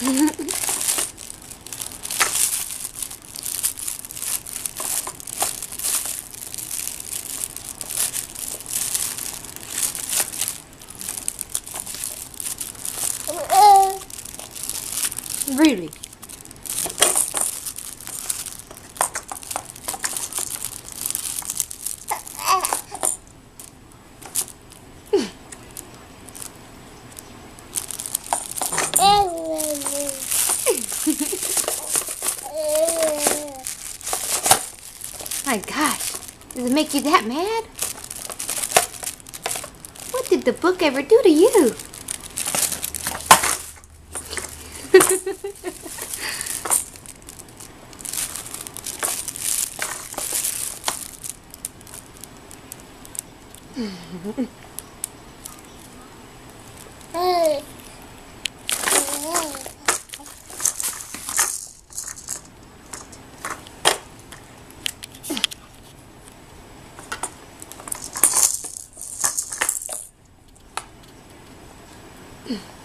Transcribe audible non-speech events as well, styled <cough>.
<laughs> really? My gosh, does it make you that mad? What did the book ever do to you? <laughs> Mm-hmm.